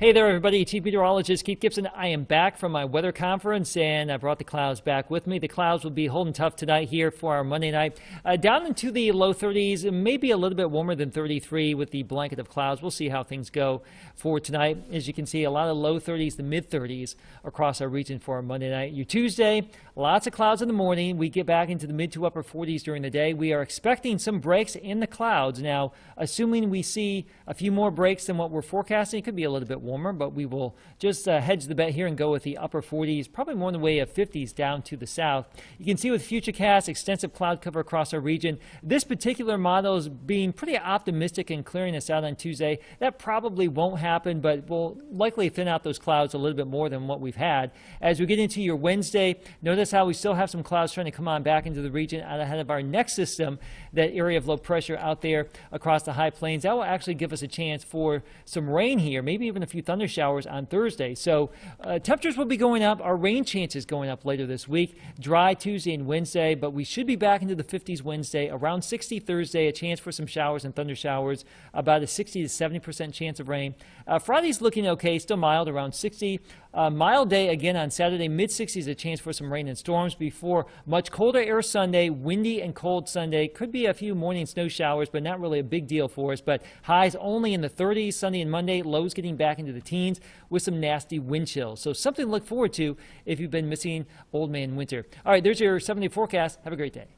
Hey there, everybody. Chief Meteorologist Keith Gibson. I am back from my weather conference, and I brought the clouds back with me. The clouds will be holding tough tonight here for our Monday night. Uh, down into the low 30s, maybe a little bit warmer than 33 with the blanket of clouds. We'll see how things go for tonight. As you can see, a lot of low 30s to mid 30s across our region for our Monday night. Your Tuesday, lots of clouds in the morning. We get back into the mid to upper 40s during the day. We are expecting some breaks in the clouds. Now, assuming we see a few more breaks than what we're forecasting, it could be a little bit but we will just uh, hedge the bet here and go with the upper 40s, probably more in the way of 50s down to the south. You can see with Futurecast, extensive cloud cover across our region. This particular model is being pretty optimistic in clearing us out on Tuesday. That probably won't happen, but we'll likely thin out those clouds a little bit more than what we've had. As we get into your Wednesday, notice how we still have some clouds trying to come on back into the region out ahead of our next system, that area of low pressure out there across the high plains. That will actually give us a chance for some rain here, maybe even a few thunder showers on Thursday. So uh, temperatures will be going up. Our rain chances going up later this week. Dry Tuesday and Wednesday, but we should be back into the 50s Wednesday, around 60 Thursday, a chance for some showers and thunder showers, about a 60 to 70 percent chance of rain. Uh, Friday's looking okay, still mild, around 60. Uh, mild day again on Saturday, mid 60s, a chance for some rain and storms before much colder air Sunday, windy and cold Sunday. Could be a few morning snow showers, but not really a big deal for us. But highs only in the 30s Sunday and Monday, lows getting back into the teens with some nasty wind chills. So something to look forward to if you've been missing Old Man Winter. All right, there's your seven day forecast. Have a great day.